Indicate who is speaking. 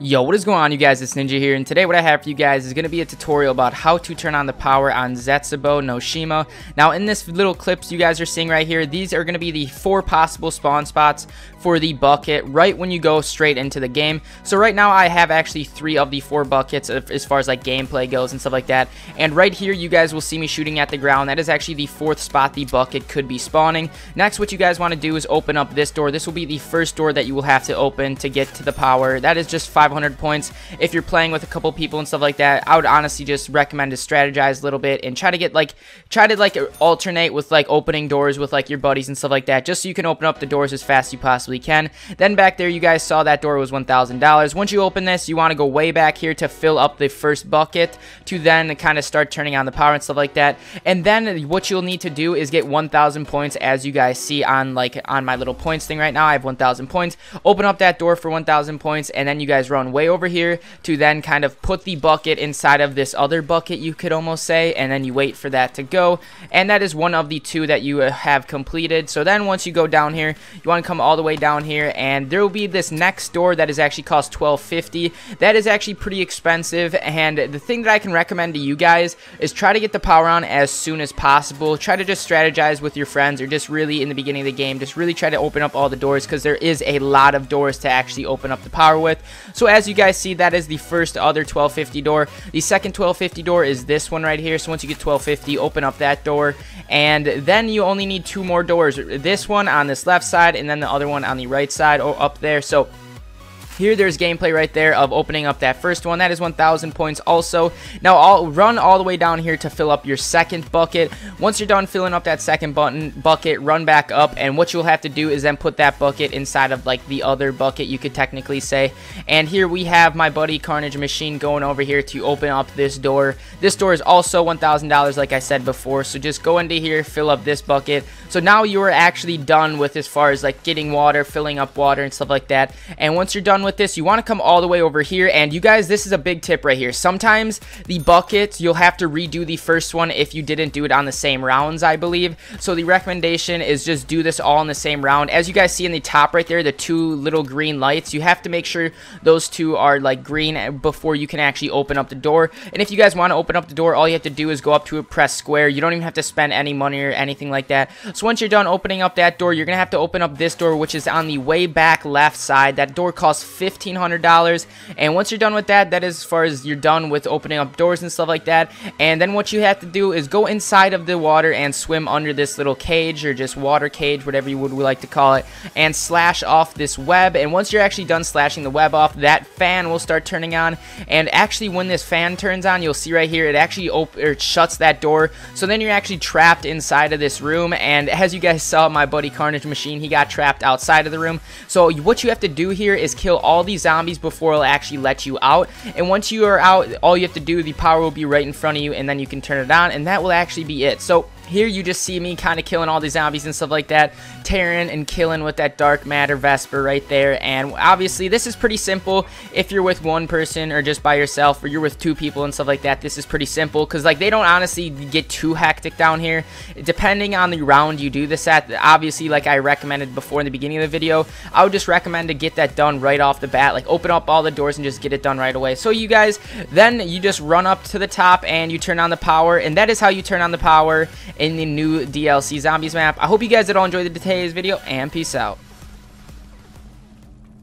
Speaker 1: Yo, what is going on you guys? It's Ninja here, and today what I have for you guys is going to be a tutorial about how to turn on the power on Zetsubou no Shima. Now in this little clips you guys are seeing right here, these are going to be the four possible spawn spots for the bucket right when you go straight into the game. So right now I have actually three of the four buckets as far as like gameplay goes and stuff like that. And right here you guys will see me shooting at the ground. That is actually the fourth spot the bucket could be spawning. Next what you guys want to do is open up this door. This will be the first door that you will have to open to get to the power. That is just five 500 points. If you're playing with a couple people and stuff like that, I would honestly just recommend to strategize a little bit and try to get like, try to like alternate with like opening doors with like your buddies and stuff like that, just so you can open up the doors as fast as you possibly can. Then back there, you guys saw that door was $1,000. Once you open this, you want to go way back here to fill up the first bucket to then kind of start turning on the power and stuff like that. And then what you'll need to do is get 1,000 points as you guys see on like on my little points thing right now. I have 1,000 points. Open up that door for 1,000 points and then you guys run run way over here to then kind of put the bucket inside of this other bucket, you could almost say, and then you wait for that to go. And that is one of the two that you uh, have completed. So then once you go down here, you want to come all the way down here, and there will be this next door that is actually cost 12.50. That is actually pretty expensive, and the thing that I can recommend to you guys is try to get the power on as soon as possible. Try to just strategize with your friends, or just really in the beginning of the game, just really try to open up all the doors, because there is a lot of doors to actually open up the power with. So as you guys see, that is the first other 1250 door. The second 1250 door is this one right here. So once you get 1250, open up that door. And then you only need two more doors. This one on this left side and then the other one on the right side or up there. So here, there's gameplay right there of opening up that first one. That is 1,000 points also. Now, I'll run all the way down here to fill up your second bucket. Once you're done filling up that second button bucket, run back up, and what you'll have to do is then put that bucket inside of, like, the other bucket, you could technically say. And here we have my buddy Carnage Machine going over here to open up this door. This door is also $1,000, like I said before, so just go into here, fill up this bucket. So now you are actually done with as far as, like, getting water, filling up water, and stuff like that. And once you're done with with this, you want to come all the way over here. And you guys, this is a big tip right here. Sometimes the bucket, you'll have to redo the first one if you didn't do it on the same rounds, I believe. So the recommendation is just do this all in the same round. As you guys see in the top right there, the two little green lights, you have to make sure those two are like green before you can actually open up the door. And if you guys want to open up the door, all you have to do is go up to it, press square. You don't even have to spend any money or anything like that. So once you're done opening up that door, you're going to have to open up this door, which is on the way back left side. That door costs $1,500. And once you're done with that, that is as far as you're done with opening up doors and stuff like that. And then what you have to do is go inside of the water and swim under this little cage or just water cage, whatever you would like to call it, and slash off this web. And once you're actually done slashing the web off, that fan will start turning on. And actually, when this fan turns on, you'll see right here, it actually op or it shuts that door. So then you're actually trapped inside of this room. And as you guys saw, my buddy Carnage Machine, he got trapped outside of the room. So what you have to do here is kill all these zombies before it'll actually let you out. And once you are out, all you have to do, the power will be right in front of you, and then you can turn it on, and that will actually be it. So here you just see me kind of killing all these zombies and stuff like that, tearing and killing with that Dark Matter Vesper right there, and obviously this is pretty simple. If you're with one person or just by yourself, or you're with two people and stuff like that, this is pretty simple, because like they don't honestly get too hectic down here, depending on the round you do this at, obviously like I recommended before in the beginning of the video, I would just recommend to get that done right off the bat, like open up all the doors and just get it done right away. So you guys, then you just run up to the top and you turn on the power, and that is how you turn on the power in the new DLC Zombies map. I hope you guys did all enjoy the today's video, and peace out.